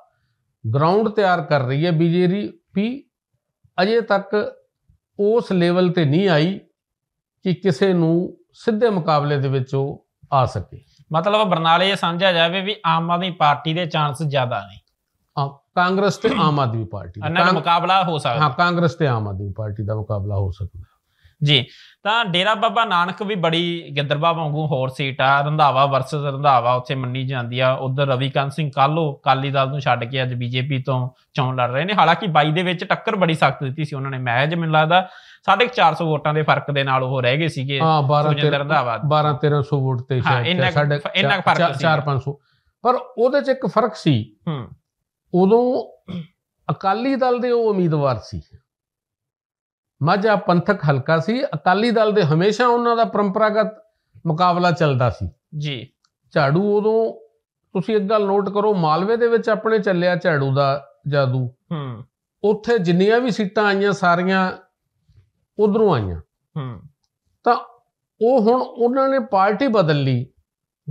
ਗਰਾਊਂਡ ਤਿਆਰ ਕਰ ਰਹੀ ਹੈ ਬੀਜੇਪੀ ਅਜੇ ਤੱਕ ਉਸ ਲੈਵਲ ਤੇ ਨਹੀਂ ਆਈ ਕਿ ਕਿਸੇ ਨੂੰ ਸਿੱਧੇ ਮੁਕਾਬਲੇ ਦੇ ਵਿੱਚ ਉਹ ਆ ਸਕੇ। ਮਤਲਬ ਬਰਨਾਲੇ ਇਹ ਸਮਝਿਆ ਜਾਵੇ ਵੀ ਆਮ ਆਦਮੀ ਪਾਰਟੀ ਦੇ ਚਾਂਸ ਜ਼ਿਆਦਾ ਨੇ। ਕਾਂਗਰਸ ਤੇ ਆਮ ਆਦਮੀ ਪਾਰਟੀ ਦਾ। ਮੁਕਾਬਲਾ ਹੋ ਸਕਦਾ। ਹਾਂ ਕਾਂਗਰਸ ਤੇ ਆਮ ਆਦਮੀ ਪਾਰਟੀ ਦਾ ਮੁਕਾਬਲਾ ਹੋ ਸਕਦਾ। ਜੀ ਤਾਂ ਡੇਰਾ ਬਾਬਾ ਨਾਨਕ ਵੀ ਬੜੀ ਗਿੱਦਰਬਾ ਵਾਂਗੂ ਹੋਰ ਸੀਟ ਆ ਰੰਧਾਵਾ ਵਰਸਸ ਰੰਧਾਵਾ ਉੱਥੇ ਮੰਨੀ ਜਾਂਦੀ ਆ ਉਧਰ ਰਵੀਕਾਂਤ ਸਿੰਘ ਕਾਲੋ ਕਾਲੀ ਦਲ ਨੂੰ ਛੱਡ ਕੇ ਅੱਜ ਬੀਜੇਪੀ ਤੋਂ ਚੋਣ ਲੜ ਰਹੇ ਨੇ ਹਾਲਾਂਕਿ 22 ਦੇ ਵਿੱਚ ਟੱਕਰ ਬੜੀ ਸਖਤ ਦਿੱਤੀ ਸੀ ਉਹਨਾਂ ਨੇ ਮੈਚ ਮੈਨੂੰ ਲੱਗਦਾ 450 ਵੋਟਾਂ ਦੇ ਫ਼ਰਕ ਦੇ ਨਾਲ ਉਹ ਰਹਿ ਗਏ ਸੀਗੇ ਹਾਂ 12 ਸੁਖਜਿੰਦਰ ਰੰਧਾਵਾ 12 1300 ਵੋਟ ਤੇ ਸ਼ਾਇਦ ਸਾਡੇ ਇੰਨਾ ਫ਼ਰਕ ਸੀ। 4 500 ਪਰ ਉਹਦੇ ਚ ਇੱਕ ਫ਼ਰਕ ਸੀ ਹੂੰ। ਉਦੋਂ ਅਕਾਲੀ ਦਲ ਦੇ ਉਹ ਉਮੀਦਵਾਰ ਸੀ। ਮਾਝਾ ਪੰਥਕ ਹਲਕਾ ਸੀ। ਅਕਾਲੀ ਦਲ ਦੇ ਹਮੇਸ਼ਾ ਉਹਨਾਂ ਦਾ ਪਰੰਪਰਾਗਤ ਮੁਕਾਬਲਾ ਚੱਲਦਾ ਸੀ। ਜੀ। ਝਾੜੂ ਉਦੋਂ ਤੁਸੀਂ ਇੱਕ ਗੱਲ ਨੋਟ ਕਰੋ ਮਾਲਵੇ ਦੇ ਵਿੱਚ ਆਪਣੇ ਚੱਲਿਆ ਝਾੜੂ ਦਾ ਜਾਦੂ। ਹੂੰ। ਉੱਥੇ ਜਿੰਨੀਆਂ ਵੀ ਸੀਟਾਂ ਆਈਆਂ ਸਾਰੀਆਂ ਉਧਰੋਂ ਆਈਆਂ। ਹੂੰ। ਤਾਂ ਉਹ ਹੁਣ ਉਹਨਾਂ ਨੇ ਪਾਰਟੀ ਬਦਲ ਲਈ।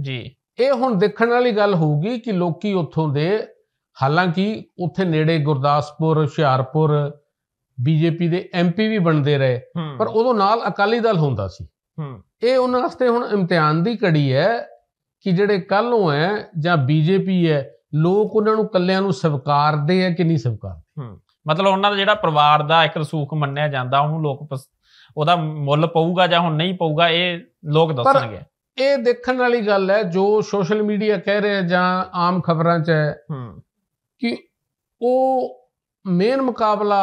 ਜੀ। ਇਹ ਹੁਣ ਦੇਖਣ ਵਾਲੀ ਗੱਲ ਹੋਊਗੀ ਕਿ ਲੋਕੀ ਉੱਥੋਂ ਦੇ ਹਾਲਾਂਕਿ ਉੱਥੇ ਨੇੜੇ ਗੁਰਦਾਸਪੁਰ ਹੁਸ਼ਿਆਰਪੁਰ ਬੀਜੇਪੀ ਦੇ ਐਮਪੀ ਵੀ ਬਣਦੇ ਰਹੇ ਪਰ ਉਦੋਂ ਨਾਲ ਅਕਾਲੀ ਦਲ ਹੁੰਦਾ ਸੀ। ਇਹ ਉਹਨਾਂ ਵਾਸਤੇ ਹੁਣ ਇਮਤਿਹਾਨ ਦੀ ਕੜੀ ਹੈ ਕਿ ਜਿਹੜੇ ਕੱਲੋਂ ਹੈ ਜਾਂ ਬੀਜੇਪੀ ਹੈ ਲੋਕ ਉਹਨਾਂ ਨੂੰ ਕੱਲਿਆਂ ਨੂੰ ਸਵੀਕਾਰਦੇ ਹੈ ਕਿ ਨਹੀਂ ਸਵੀਕਾਰਦੇ? ਮਤਲਬ ਉਹਨਾਂ ਦਾ ਜਿਹੜਾ ਪਰਿਵਾਰ ਦਾ ਇੱਕ ਰਸੂਖ ਮੰਨਿਆ ਜਾਂਦਾ ਉਹਨੂੰ ਲੋਕ ਉਹਦਾ ਮੁੱਲ ਪਊਗਾ ਜਾਂ ਹੁਣ ਨਹੀਂ ਪਊਗਾ ਇਹ ਲੋਕ ਦੱਸਣਗੇ। ਇਹ ਦੇਖਣ ਵਾਲੀ ਗੱਲ ਹੈ ਜੋ ਸੋਸ਼ਲ ਮੀਡੀਆ ਕਹਿ ਰਿਹਾ ਜਾਂ ਆਮ ਖਬਰਾਂ 'ਚ ਹੂੰ। ਕਿ ਉਹ ਮੇਨ ਮੁਕਾਬਲਾ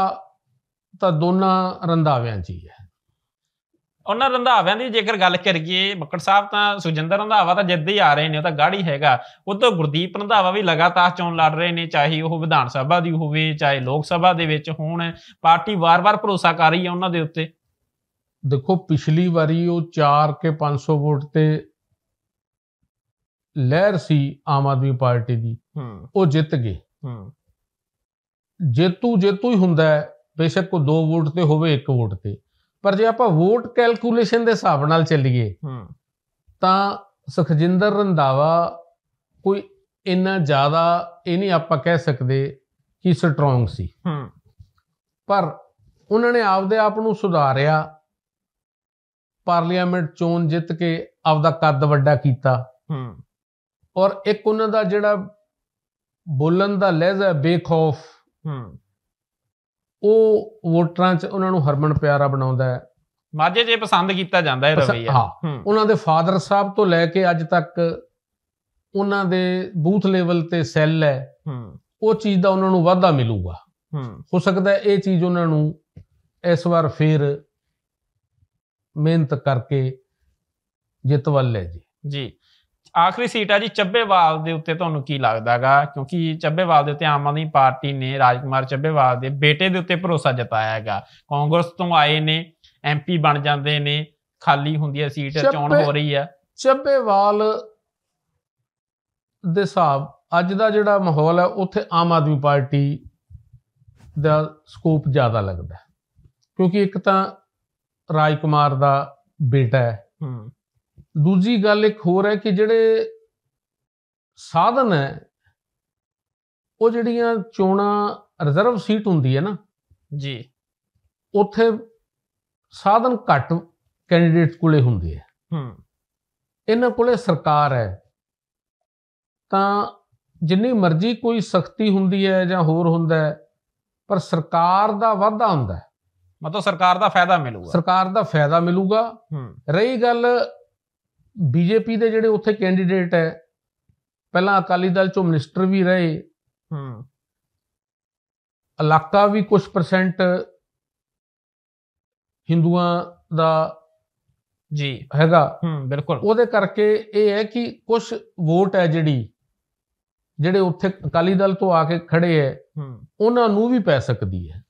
ਤਾਂ ਦੋਨਾਂ ਰੰਧਾਵਿਆਂ 'ਚ ਹੀ ਹੈ। ਉਹਨਾਂ ਰੰਧਾਵਿਆਂ ਦੀ ਜੇਕਰ ਗੱਲ ਕਰੀਏ ਬੱਕੜ ਸਾਹਿਬ ਤਾਂ ਸੁਜਿੰਦਰ ਰੰਧਾਵਾ ਤਾਂ ਜਿੱਦ ਹੀ ਆ ਰਹੇ ਨੇ ਉਹ ਤਾਂ ਗਾੜੀ ਹੈਗਾ। ਉਦੋਂ ਗੁਰਦੀਪ ਰੰਧਾਵਾ ਵੀ ਲਗਾਤਾਰ ਚੋਣ ਲੜ ਰਹੇ ਨੇ ਚਾਹੇ ਉਹ ਵਿਧਾਨ ਸਭਾ ਦੀ ਹੋਵੇ ਚਾਹੇ ਲੋਕ ਸਭਾ ਦੇ ਵਿੱਚ ਹੋਣ। ਪਾਰਟੀ ਵਾਰ-ਵਾਰ ਭਰੋਸਾ ਕਰ ਰਹੀ ਹੈ ਉਹਨਾਂ ਦੇ ਉੱਤੇ। ਦੇਖੋ ਪਿਛਲੀ ਵਾਰੀ ਉਹ 4 ਕੇ 500 ਵੋਟ ਤੇ ਲਹਿਰ ਸੀ ਆਮ ਆਦਮੀ ਪਾਰਟੀ ਦੀ। ਉਹ ਜਿੱਤ ਗਏ। ਹੂੰ। ਜੇਤੂ ਜੇਤੂ ਹੀ ਹੁੰਦਾ ਹੈ। ਬੇਸ਼ੱਕ ਉਹ 2 ਵੋਟ ਤੇ ਹੋਵੇ 1 ਵੋਟ ਤੇ। ਪਰ ਜੇ ਆਪਾਂ ਵੋਟ ਕੈਲਕੂਲੇਸ਼ਨ ਦੇ ਹਿਸਾਬ ਨਾਲ ਚੱਲੀਏ ਹੂੰ। ਤਾਂ ਸੁਖਜਿੰਦਰ ਰੰਧਾਵਾ ਕੋਈ ਇੰਨਾ ਜ਼ਿਆਦਾ ਇਹ ਨਹੀਂ ਆਪਾਂ ਕਹਿ ਸਕਦੇ ਕਿ ਸਟਰੋਂਗ ਸੀ। ਹੂੰ। ਪਰ ਉਹਨਾਂ ਨੇ ਆਪਦੇ ਆਪ ਨੂੰ ਸੁਧਾਰਿਆ ਪਾਰਲੀਮੈਂਟ ਚੋਣ ਜਿੱਤ ਕੇ ਆਪਦਾ ਕੱਦ ਵੱਡਾ ਕੀਤਾ। ਹੂੰ। ਔਰ ਇੱਕ ਉਹਨਾਂ ਦਾ ਜਿਹੜਾ ਬੋਲਣ ਦਾ ਲਹਿਜ਼ਾ ਬੇਖੌਫ ਹੂੰ। ਉਹ ਵੋਟਰਾਂ 'ਚ ਉਹਨਾਂ ਨੂੰ ਹਰਮਨ ਪਿਆਰਾ ਬਣਾਉਂਦਾ ਹੈ। ਮਾਝੇ ਇਹ ਪਸੰਦ ਕੀਤਾ ਜਾਂਦਾ ਪਸ- ਰਵਈਆ ਹਾਂ। ਹੂੰ। ਉਹਨਾਂ ਦੇ ਫਾਦਰ ਸਾਹਿਬ ਤੋਂ ਲੈ ਕੇ ਅੱਜ ਤੱਕ ਉਹਨਾਂ ਦੇ ਬੂਥ ਲੈਵਲ ਤੇ ਸੈੱਲ ਹੈ। ਹੂੰ। ਉਹ ਚੀਜ਼ ਦਾ ਉਹਨਾਂ ਨੂੰ ਵਾਧਾ ਮਿਲੂਗਾ। ਹੂੰ। ਹੋ ਸਕਦਾ ਹੈ ਇਹ ਚੀਜ਼ ਉਹਨਾਂ ਨੂੰ ਇਸ ਵਾਰ ਫੇਰ ਮਿਹਨਤ ਕਰਕੇ ਜਿੱਤ ਵੱਲ ਲੈ ਜੀ। ਜੀ। ਆਖਰੀ ਸੀਟ ਆ ਜੀ ਚੱਬੇਵਾਲ ਦੇ ਉੱਤੇ ਤੁਹਾਨੂੰ ਕੀ ਲੱਗਦਾਗਾ? ਕਿਉਂਕਿ ਚੱਬੇਵਾਲ ਦੇ ਉੱਤੇ ਆਮ ਆਦਮੀ ਪਾਰਟੀ ਨੇ ਰਾਜਕੁਮਾਰ ਚੱਬੇਵਾਲ ਦੇ ਬੇਟੇ ਦੇ ਉੱਤੇ ਭਰੋਸਾ ਜਤਾਇਆ ਹੈਗਾ ਕਾਂਗਰਸ ਤੋਂ ਆਏ ਨੇ ਐਮਪੀ ਬਣ ਜਾਂਦੇ ਨੇ ਖਾਲੀ ਹੁੰਦੀ ਹੈ ਸੀਟ ਚੋਣ ਹੋ ਰਹੀ ਹੈ ਚੱਬੇਵਾਲ ਦੇ ਹਿਸਾਬ ਅੱਜ ਦਾ ਜਿਹੜਾ ਮਾਹੌਲ ਹੈ ਉੱਥੇ ਆਮ ਆਦਮੀ ਪਾਰਟੀ ਦਾ ਸਕੋਪ ਜ਼ਿਆਦਾ ਲੱਗਦਾ। ਕਿਉਂਕਿ ਇੱਕ ਤਾਂ ਰਾਜ ਕੁਮਾਰ ਦਾ ਬੇਟਾ ਹੈ। ਹੂੰ। ਦੂਜੀ ਗੱਲ ਇੱਕ ਹੋਰ ਹੈ ਕਿ ਜਿਹੜੇ ਸਾਧਨ ਹੈ ਉਹ ਜਿਹੜੀਆਂ ਚੋਣਾਂ ਰਿਜ਼ਰਵ ਸੀਟ ਹੁੰਦੀ ਹੈ ਨਾ ਜੀ। ਉੱਥੇ ਸਾਧਨ ਘੱਟ ਕੈਂਡੀਡੇਟ ਕੋਲੇ ਹੁੰਦੇ ਆ ਹੂੰ। ਇਹਨਾਂ ਕੋਲੇ ਸਰਕਾਰ ਹੈ। ਤਾਂ ਜਿੰਨੀ ਮਰਜ਼ੀ ਕੋਈ ਸਖਤੀ ਹੁੰਦੀ ਹੈ ਜਾਂ ਹੋਰ ਹੁੰਦਾ ਹੈ ਪਰ ਸਰਕਾਰ ਦਾ ਵਾਧਾ ਹੁੰਦਾ ਹੈ। ਮਤਲਬ ਸਰਕਾਰ ਦਾ ਫਾਇਦਾ ਮਿਲੂਗਾ। ਸਰਕਾਰ ਦਾ ਫਾਇਦਾ ਮਿਲੂਗਾ। ਹੂੰ। ਰਹੀ ਗੱਲ ਬੀਜੇਪੀ ਦੇ ਜਿਹੜੇ ਉੱਥੇ ਕੈਂਡੀਡੇਟ ਹੈ ਪਹਿਲਾਂ ਅਕਾਲੀ ਦਲ ਚੋਂ ਮਿਨਿਸਟਰ ਵੀ ਰਹੇ। ਹੂੰ। ਇਲਾਕਾ ਵੀ ਕੁਝ ਪਰਸੈਂਟ ਹਿੰਦੂਆਂ ਦਾ ਜੀ। ਹੈਗਾ। ਹੂੰ ਬਿਲਕੁਲ। ਉਹਦੇ ਕਰਕੇ ਇਹ ਹੈ ਕਿ ਕੁਝ ਵੋਟ ਹੈ ਜਿਹੜੀ ਜਿਹੜੇ ਉੱਥੇ ਅਕਾਲੀ ਦਲ ਤੋਂ ਆ ਕੇ ਖੜੇ ਹੈ ਉਹਨਾਂ ਨੂੰ ਵੀ ਪੈ ਸਕਦੀ ਹੈ।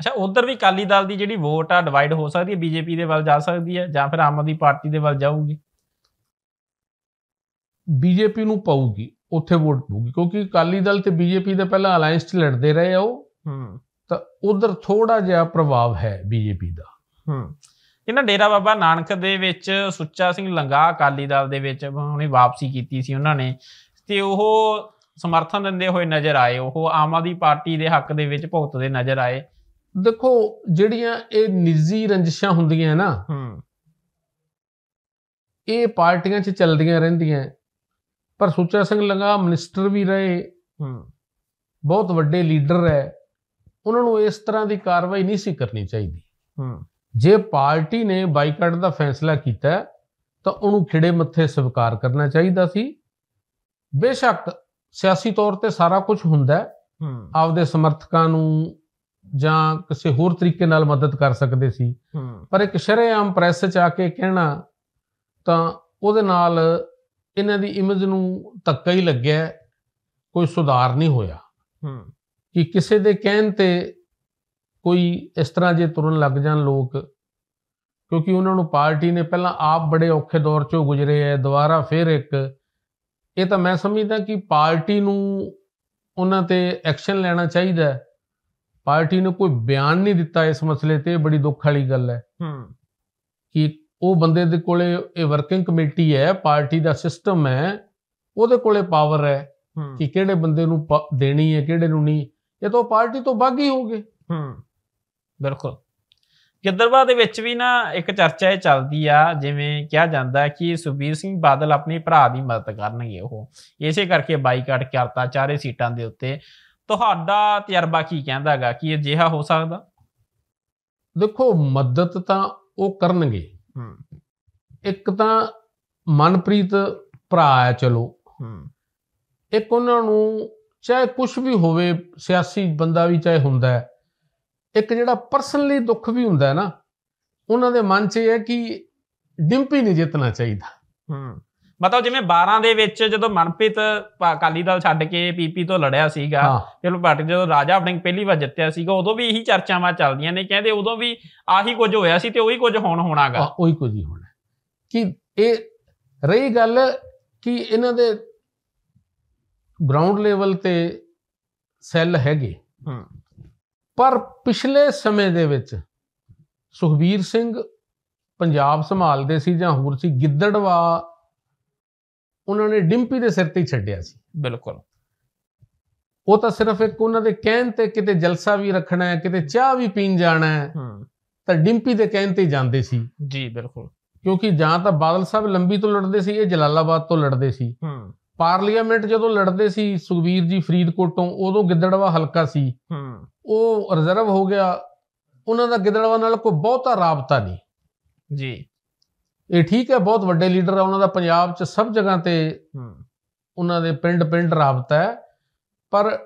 ਅੱਛਾ ਉਧਰ ਵੀ ਕਾਲੀ ਦਲ ਦੀ ਜਿਹੜੀ ਵੋਟ ਆ ਡਿਵਾਈਡ ਹੋ ਸਕਦੀ ਹੈ ਬੀਜੇਪੀ ਦੇ ਵੱਲ ਜਾ ਸਕਦੀ ਹੈ ਜਾਂ ਫਿਰ ਆਮ ਆਦਮੀ ਪਾਰਟੀ ਦੇ ਵੱਲ ਜਾਊਗੀ? ਬੀਜੇਪੀ ਨੂੰ ਪਾਊਗੀ ਉੱਥੇ ਵੋਟ ਪਊਗੀ ਕਿਉਂਕਿ ਅਕਾਲੀ ਦਲ ਤੇ ਬੀਜੇਪੀ ਦੇ ਪਹਿਲਾਂ ਅਲਾਈਅੰਸ 'ਚ ਲੜਦੇ ਰਹੇ ਆ ਉਹ। ਹੂੰ। ਤਾਂ ਉਧਰ ਥੋੜਾ ਜਿਹਾ ਪ੍ਰਭਾਵ ਹੈ ਬੀਜੇਪੀ ਦਾ। ਹੂੰ। ਇਹਨਾਂ ਡੇਰਾ ਬਾਬਾ ਨਾਨਕ ਦੇ ਵਿੱਚ ਸੁੱਚਾ ਸਿੰਘ ਲੰਗਾ ਅਕਾਲੀ ਦਲ ਦੇ ਵਿੱਚ ਹੁਣੇ ਵਾਪਸੀ ਕੀਤੀ ਸੀ ਉਹਨਾਂ ਨੇ ਤੇ ਉਹ ਸਮਰਥਨ ਦਿੰਦੇ ਹੋਏ ਨਜ਼ਰ ਆਏ ਉਹ ਆਮ ਆਦਮੀ ਪਾਰਟੀ ਦੇ ਹੱਕ ਦੇ ਵਿੱਚ ਭੁਗਤਦੇ ਨਜ਼ਰ ਆਏ। ਦੇਖੋ ਜਿਹੜੀਆਂ ਇਹ ਨਿੱਜੀ ਰੰਜਿਸ਼ਾਂ ਹੁੰਦੀਆਂ ਨਾ ਹੂੰ। ਇਹ ਪਾਰਟੀਆਂ 'ਚ ਚੱਲਦੀਆਂ ਰਹਿੰਦੀਆਂ ਪਰ ਸੁੱਚਾ ਸਿੰਘ ਲੰਗਾ ਮਿਨਿਸਟਰ ਵੀ ਰਹੇ ਹੂੰ। ਬਹੁਤ ਵੱਡੇ ਲੀਡਰ ਹੈ ਉਹਨਾਂ ਨੂੰ ਇਸ ਤਰ੍ਹਾਂ ਦੀ ਕਾਰਵਾਈ ਨਹੀਂ ਸੀ ਕਰਨੀ ਚਾਹੀਦੀ। ਹੂੰ। ਜੇ ਪਾਰਟੀ ਨੇ ਬਾਈਕਾਟ ਦਾ ਫੈਸਲਾ ਕੀਤਾ ਤਾਂ ਉਹਨੂੰ ਖਿੜੇ ਮੱਥੇ ਸਵੀਕਾਰ ਕਰਨਾ ਚਾਹੀਦਾ ਸੀ। ਬੇਸ਼ੱਕ ਸਿਆਸੀ ਤੌਰ ਤੇ ਸਾਰਾ ਕੁਝ ਹੁੰਦਾ ਹੈ ਹੂੰ। ਆਪਦੇ ਸਮਰਥਕਾਂ ਨੂੰ ਜਾਂ ਕਿਸੇ ਹੋਰ ਤਰੀਕੇ ਨਾਲ ਮਦਦ ਕਰ ਸਕਦੇ ਸੀ। ਪਰ ਇੱਕ ਸ਼ਰੇਆਮ ਪ੍ਰੈਸ 'ਚ ਆ ਕੇ ਕਹਿਣਾ ਤਾਂ ਉਹਦੇ ਨਾਲ ਇਹਨਾਂ ਦੀ ਇਮੇਜ ਨੂੰ ਧੱਕਾ ਹੀ ਲੱਗਿਆ ਕੋਈ ਸੁਧਾਰ ਨਹੀਂ ਹੋਇਆ। ਹੂੰ। ਕਿ ਕਿਸੇ ਦੇ ਕਹਿਣ ਤੇ ਕੋਈ ਇਸ ਤਰ੍ਹਾਂ ਜੇ ਤੁਰਨ ਲੱਗ ਜਾਣ ਲੋਕ ਕਿਉਂਕਿ ਉਹਨਾਂ ਨੂੰ ਪਾਰਟੀ ਨੇ ਪਹਿਲਾਂ ਆਪ ਬੜੇ ਔਖੇ ਦੌਰ ਚੋਂ ਗੁਜ਼ਰੇ ਹੈ ਦੁਬਾਰਾ ਫਿਰ ਇੱਕ ਇਹ ਤਾਂ ਮੈਂ ਸਮਝਦਾ ਕਿ ਪਾਰਟੀ ਨੂੰ ਉਹਨਾਂ ਤੇ ਐਕਸ਼ਨ ਲੈਣਾ ਚਾਹੀਦਾ ਹੈ। ਪਾਰਟੀ ਨੇ ਕੋਈ ਬਿਆਨ ਨਹੀਂ ਦਿੱਤਾ ਇਸ ਮਸਲੇ ਤੇ ਇਹ ਬੜੀ ਦੁੱਖ ਵਾਲੀ ਗੱਲ ਹੈ। ਹੂੰ। ਕਿ ਉਹ ਬੰਦੇ ਦੇ ਕੋਲੇ ਇਹ ਵਰਕਿੰਗ ਕਮੇਟੀ ਹੈ ਪਾਰਟੀ ਦਾ ਸਿਸਟਮ ਹੈ ਉਹਦੇ ਕੋਲੇ ਪਾਵਰ ਹੈ ਕਿ ਕਿਹੜੇ ਬੰਦੇ ਨੂੰ ਦੇਣੀ ਹੈ ਕਿਹੜੇ ਨੂੰ ਨਹੀਂ। ਇਹ ਤਾਂ ਪਾਰਟੀ ਤੋਂ ਬਾਗੀ ਹੋ ਗਏ ਹੂੰ ਬਿਲਕੁਲ। ਗਿੱਦੜਬਾਹ ਦੇ ਵਿੱਚ ਵੀ ਨਾ ਇੱਕ ਚਰਚਾ ਇਹ ਚੱਲਦੀ ਆ ਜਿਵੇਂ ਕਿਹਾ ਜਾਂਦਾ ਕਿ ਸੁਖਬੀਰ ਸਿੰਘ ਬਾਦਲ ਆਪਣੇ ਭਰਾ ਦੀ ਮਦਦ ਕਰਨਗੇ ਉਹ। ਇਸੇ ਕਰਕੇ ਬਾਈਕਾਟ ਕਰਤਾ ਚਾਰੇ ਸੀਟਾਂ ਦੇ ਉੱਤੇ। ਤੁਹਾਡਾ ਤਜਰਬਾ ਕੀ ਕਹਿੰਦਾ ਹੈਗਾ? ਕਿ ਇਹ ਜਿਹਾ ਹੋ ਸਕਦਾ? ਦੇਖੋ ਮਦਦ ਤਾਂ ਉਹ ਕਰਨਗੇ। ਇੱਕ ਤਾਂ ਮਨਪ੍ਰੀਤ ਭਰਾ ਹੈ ਚਲੋ। ਇੱਕ ਉਹਨਾਂ ਨੂੰ ਚਾਹੇ ਕੁਝ ਵੀ ਹੋਵੇ ਸਿਆਸੀ ਬੰਦਾ ਵੀ ਚਾਹੇ ਹੁੰਦਾ ਹੈ ਇੱਕ ਜਿਹੜਾ ਪਰਸਨਲੀ ਦੁੱਖ ਵੀ ਹੁੰਦਾ ਹੈ ਨਾ ਉਹਨਾਂ ਦੇ ਮਨ 'ਚ ਇਹ ਹੈ ਕਿ ਡਿੰਪੀ ਨਹੀਂ ਜਿੱਤਣਾ ਚਾਹੀਦਾ। ਹੂੰ। ਮਤਲਬ ਜਿਵੇਂ 12 ਦੇ ਵਿੱਚ ਜਦੋਂ ਮਨਪ੍ਰੀਤ ਅਕਾਲੀ ਦਲ ਛੱਡ ਕੇ ਪੀਪੀ ਤੋਂ ਲੜਿਆ ਸੀਗਾ ਚਲੋ ਪਾਰਟੀ ਜਦੋਂ ਰਾਜਾ ਵੜਿੰਗ ਪਹਿਲੀ ਵਾਰ ਜਿੱਤਿਆ ਸੀਗਾ ਉਦੋਂ ਵੀ ਇਹੀ ਚਰਚਾਵਾਂ ਚੱਲਦੀਆਂ ਨੇ ਕਹਿੰਦੇ ਉਦੋਂ ਵੀ ਆਹੀ ਕੁਝ ਹੋਇਆ ਸੀ ਤੇ ਉਹੀ ਕੁਝ ਹੁਣ ਹੋਣਾਗਾ। ਉਹੀ ਕੁਝ ਹੀ ਹੋਣਾ। ਕਿ ਇਹ ਰਹੀ ਗੱਲ ਕਿ ਇਹਨਾਂ ਦੇ ਗਰਾਊਂਡ ਲੈਵਲ ਤੇ ਸੈੱਲ ਹੈਗੇ। ਹੂੰ। ਪਰ ਪਿਛਲੇ ਸਮੇਂ ਦੇ ਵਿੱਚ ਸੁਖਬੀਰ ਸਿੰਘ ਪੰਜਾਬ ਸੰਭਾਲਦੇ ਸੀ ਜਾਂ ਹੋਰ ਸੀ ਗਿੱਦੜਵਾ ਉਹਨਾਂ ਨੇ ਡਿੰਪੀ ਦੇ ਸਿਰ ਤੇ ਹੀ ਛੱਡਿਆ ਸੀ। ਬਿਲਕੁਲ। ਉਹ ਤਾਂ ਸਿਰਫ ਇੱਕ ਉਹਨਾਂ ਦੇ ਕਹਿਣ ਤੇ ਕਿਤੇ ਜਲਸਾ ਵੀ ਰੱਖਣਾ ਹੈ ਕਿਤੇ ਚਾਹ ਵੀ ਪੀਣ ਜਾਣਾ ਹੈ ਤਾਂ ਡਿੰਪੀ ਦੇ ਕਹਿਣ ਤੇ ਜਾਂਦੇ ਸੀ। ਜੀ ਬਿਲਕੁਲ। ਕਿਉਂਕਿ ਜਾਂ ਤਾਂ ਬਾਦਲ ਸਾਹਿਬ ਲੰਬੀ ਤੋਂ ਲੜਦੇ ਸੀ ਇਹ ਜਲਾਲਾਬਾਦ ਤੋਂ ਲੜਦੇ ਸੀ। ਹੂੰ। ਪਾਰਲੀਮੈਂਟ ਜਦੋਂ ਲੜਦੇ ਸੀ ਸੁਖਬੀਰ ਜੀ ਫਰੀਦਕੋਟ ਤੋਂ ਉਦੋਂ ਗਿੱਦੜਵਾ ਹਲਕਾ ਸੀ। ਹੂੰ। ਉਹ ਰਿਜ਼ਰਵ ਹੋ ਗਿਆ। ਉਹਨਾਂ ਦਾ ਗਿੱਦੜਵਾ ਨਾਲ ਕੋਈ ਬਹੁਤਾ ਰਾਬਤਾ ਨਹੀਂ। ਜੀ। ਇਹ ਠੀਕ ਹੈ ਬਹੁਤ ਵੱਡੇ ਲੀਡਰ ਆ ਉਹਨਾਂ ਦਾ ਪੰਜਾਬ 'ਚ ਸਭ ਜਗ੍ਹਾ ਤੇ ਉਹਨਾਂ ਦੇ ਪਿੰਡ ਪਿੰਡ ਰਾਬਤਾ ਹੈ ਪਰ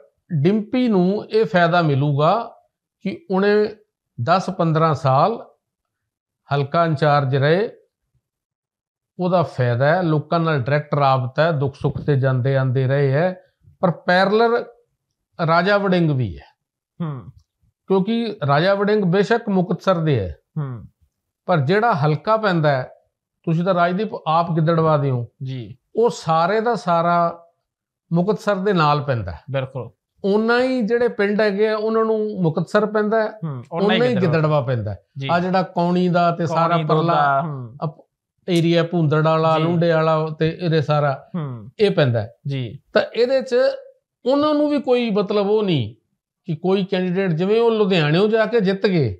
ਡਿੰਪੀ ਨੂੰ ਇਹ ਫਾਇਦਾ ਮਿਲੂਗਾ ਕਿ ਉਹਨੇ 10-15 ਸਾਲ ਹਲਕਾ ਇੰਚਾਰਜ ਰਹੇ। ਉਹਦਾ ਫਾਇਦਾ ਹੈ ਲੋਕਾਂ ਨਾਲ ਡਾਇਰੈਕਟ ਰਾਬਤਾ ਹੈ ਦੁੱਖ ਸੁੱਖ ਤੇ ਜਾਂਦੇ ਆਂਦੇ ਰਹੇ ਹੈ ਪਰ ਪੈਰਲਰ ਰਾਜਾ ਵੜਿੰਗ ਵੀ ਹੈ। ਹੂੰ। ਕਿਉਂਕਿ ਰਾਜਾ ਵੜਿੰਗ ਬੇਸ਼ੱਕ ਮੁਕਤਸਰ ਦੇ ਹੈ ਹੂੰ। ਪਰ ਜਿਹੜਾ ਹਲਕਾ ਪੈਂਦਾ ਹੈ ਤੁਸੀਂ ਤਾਂ ਰਾਜਦੀਪ ਆਪ ਗਿੱਦੜਵਾ ਦੇ ਹੋ। ਜੀ। ਉਹ ਸਾਰੇ ਦਾ ਸਾਰਾ ਮੁਕਤਸਰ ਦੇ ਨਾਲ ਪੈਂਦਾ ਬਿਲਕੁਲ। ਉਹਨਾਂ ਹੀ ਜਿਹੜੇ ਪਿੰਡ ਹੈਗੇ ਆ ਉਹਨਾਂ ਨੂੰ ਮੁਕਤਸਰ ਪੈਂਦਾ ਹੈ ਹੂੰ ਉਹਨਾਂ ਹੀ ਗਿੱਦੜਵਾ। ਪੈਂਦਾ ਆ ਜਿਹੜਾ ਕੌਣੀ ਦਾ ਤੇ ਸਾਰਾ ਪਰਲਾ ਏਰੀਆ ਭੁੰਦੜ ਵਾਲਾ। ਲੁੰਡੇ ਵਾਲਾ ਤੇ ਇਹਦੇ ਸਾਰਾ ਇਹ ਪੈਂਦਾ। ਜੀ। ਤਾਂ ਇਹਦੇ 'ਚ ਉਹਨਾਂ ਨੂੰ ਵੀ ਕੋਈ ਮਤਲਬ ਉਹ ਨਹੀਂ ਕਿ ਕੋਈ ਕੈਂਡੀਡੇਟ ਜਿਵੇਂ ਉਹ ਲੁਧਿਆਣਿਓਂ ਜਾ ਕੇ ਜਿੱਤ ਗਏ।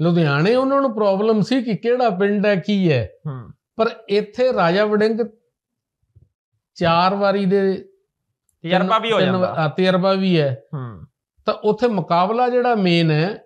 ਲੁਧਿਆਣੇ ਉਹਨਾਂ ਨੂੰ ਪ੍ਰੋਬਲਮ ਸੀ ਕਿ ਕਿਹੜਾ ਪਿੰਡ ਹੈ ਕੀ ਹੈ। ਹੂੰ। ਪਰ ਇੱਥੇ ਰਾਜਾ ਵੜਿੰਗ ਚਾਰ ਵਾਰੀ ਦੇ ਤਜਰਬਾ ਵੀ ਹੋ ਜਾਂਦਾ। ਤਜਰਬਾ ਵੀ ਹੈ। ਹੂੰ। ਤਾਂ ਉੱਥੇ ਮੁਕਾਬਲਾ ਜਿਹੜਾ ਮੇਨ ਹੈ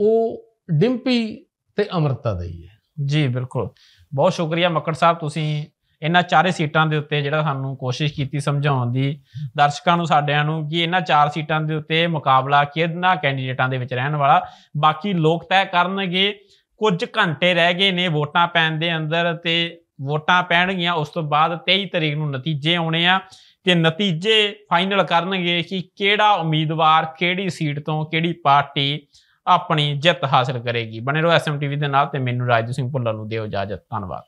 ਉਹ ਡਿੰਪੀ ਤੇ ਅਮਰਤਾ ਦਾ ਹੀ ਹੈ। ਜੀ ਬਿਲਕੁਲ। ਬਹੁਤ ਸ਼ੁਕਰੀਆ ਮੱਕੜ ਸਾਹਿਬ ਤੁਸੀਂ ਇਹਨਾਂ ਚਾਰੇ ਸੀਟਾਂ ਦੇ ਉੱਤੇ ਜਿਹੜਾ ਸਾਨੂੰ ਕੋਸ਼ਿਸ਼ ਕੀਤੀ ਸਮਝਾਉਣ ਦੀ ਦਰਸ਼ਕਾਂ ਨੂੰ ਸਾਡਿਆਂ ਨੂੰ ਕਿ ਇਹਨਾਂ ਚਾਰ ਸੀਟਾਂ ਦੇ ਉੱਤੇ ਮੁਕਾਬਲਾ ਕਿਹਨਾਂ ਕੈਂਡੀਡੇਟਾਂ ਦੇ ਵਿੱਚ ਰਹਿਣ ਵਾਲਾ। ਬਾਕੀ ਲੋਕ ਤੈਅ ਕਰਨਗੇ ਕੁਝ ਘੰਟੇ ਰਹਿ ਗਏ ਨੇ ਵੋਟਾਂ ਪੈਣ ਦੇ ਅੰਦਰ ਤੇ ਵੋਟਾਂ ਪੈਣਗੀਆਂ, ਉਸ ਤੋਂ ਬਾਅਦ 23 ਤਰੀਕ ਨੂੰ ਨਤੀਜੇ ਆਉਣੇ ਆ ਤੇ ਨਤੀਜੇ ਫਾਈਨਲ ਕਰਨਗੇ ਕਿ ਕਿਹੜਾ ਉਮੀਦਵਾਰ ਕਿਹੜੀ ਸੀਟ ਤੋਂ ਕਿਹੜੀ ਪਾਰਟੀ ਆਪਣੀ ਜਿੱਤ ਹਾਸਲ ਕਰੇਗੀ। ਬਣੇ ਰਹੋ ਐਸਐਮਟੀਵੀ ਦੇ ਨਾਲ ਤੇ ਮੈਨੂੰ ਰਾਜੂ ਸਿੰਘ ਭੁੱਲਰ ਨੂੰ ਦਿਓ ਇਜਾਜ਼ਤ। ਧੰਨਵਾਦ।